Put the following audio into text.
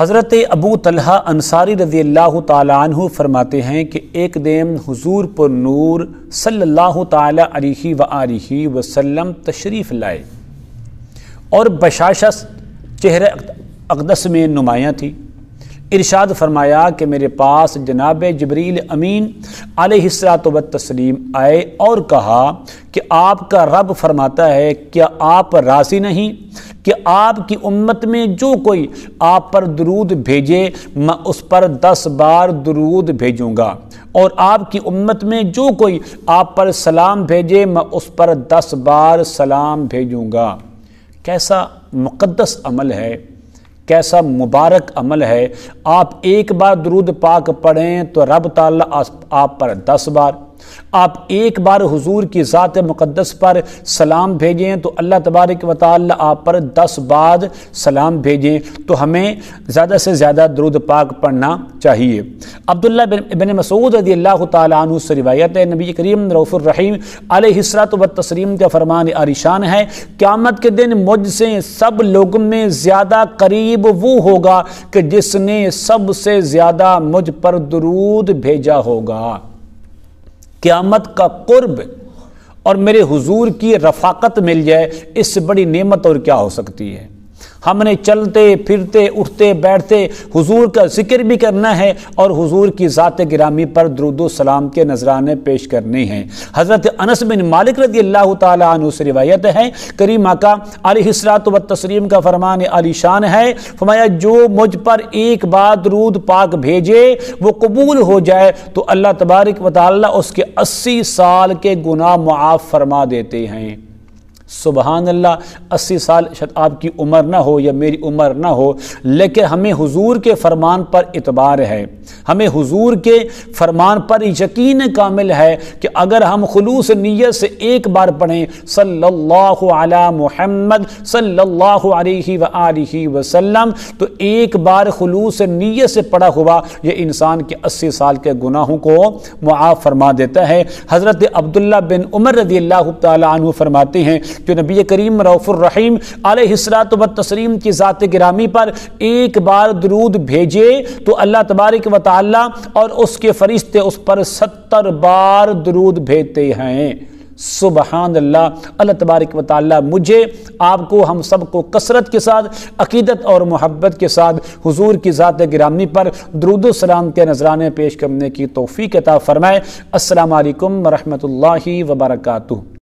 हज़रत अबू तलहा अंसारी रज़ी अल्लाह तु फरमाते हैं कि एक दिन हुजूर पर नूर सल्लल्लाहु ताला अलैहि व आलिहि वसल्लम तशरीफ़ लाए। और बशाशा चेहरे अकदस में नुमायाँ थी। इरशाद फरमाया कि मेरे पास जनाब जबरील अमीन आलतब तस्लीम आए और कहा कि आपका रब फरमाता है, क्या आप राज़ी नहीं? कि आपकी उम्मत में जो कोई आप पर दरूद भेजे, मैं उस पर दस बार दरूद भेजूँगा। और आपकी उम्मत में जो कोई आप पर सलाम भेजे, मैं उस पर दस बार सलाम भेजूँगा। कैसा मुक़दस अमल है? कैसा मुबारक अमल है? आप एक बार दरूद पाक पढ़ें तो रब ताला आप पर दस बार आप एक बार हुजूर की ज़ात मुक़दस पर सलाम भेजें तो अल्लाह तबारक व आप पर दस बाद सलाम भेजें। तो हमें ज़्यादा से ज़्यादा दरुद पाक पढ़ना चाहिए। अब्दुल्ला बिन मसूद रदी अल्लाह तु से रिवायत है, नबी करीम रऊफ़ुररहीम अलसरत व तस्लीम का फरमान आरिशान है, क़्यामत के दिन मुझसे सब लोगों में ज़्यादा करीब वो होगा कि जिसने सबसे ज़्यादा मुझ पर दरूद भेजा होगा। क़्यामत का कुर्ब और मेरे हुजूर की रफाकत मिल जाए इससे बड़ी नेमत और क्या हो सकती है? हमने चलते, फिरते, उठते, बैठते, हुजूर का ज़िक्र भी करना है और हुजूर की ज़ात गिरामी पर दरुद सलाम के नजराने पेश करने हैं। हज़रत अनस बिन मालिक रदी अल्लाह तु से रिवायत है, करीम आका अलसरात व तस्लीम का फरमान आलिशान है, फरमाया, जो मुझ पर एक बार दरूद पाक भेजे, वो कबूल हो जाए तो अल्लाह तबारक वाली उसके अस्सी साल के गुनाह मुआफ़ फरमा देते हैं। सुबहान अल्लाह अस्सी साल शायद आपकी उम्र ना हो या मेरी उम्र ना हो, लेकिन हमें हुजूर के फरमान पर इतबार है। हमें हुजूर के फरमान पर यकीन कामिल है कि अगर हम खलूस नीयत से एक बार पढ़ें, सल्लल्लाहु अला मुहम्मद, सल्लल्लाहु अलैहि व आलिहि वसल्लम तो एक बार खलूस नीयत से पढ़ा हुआ ये इंसान के अस्सी साल के गुनाहों को मुआफ़ फरमा देता है। हज़रत अब्दुल्ला बिन उमर रदी अल्लाह फरमाते हैं जो नबी करीम रऊफ़ुररहीम अलसरात तस्लीम की ज़ात गिरामी पर एक बार दरूद भेजे तो अल्लाह तबारक व ताली और उसके फरिश्ते उस पर सत्तर बार दरूद भेजते हैं। सुबहान अल्लाह अल्लाह तबारक व ताली मुझे, आपको, हम सबको कसरत के साथ, अकीदत और मोहब्बत के साथ हुजूर की ज़ात गिरामी पर सलाम के नजराने पेश करने की तोफ़ी ता फ़रमाए। असल वरहमल वर्का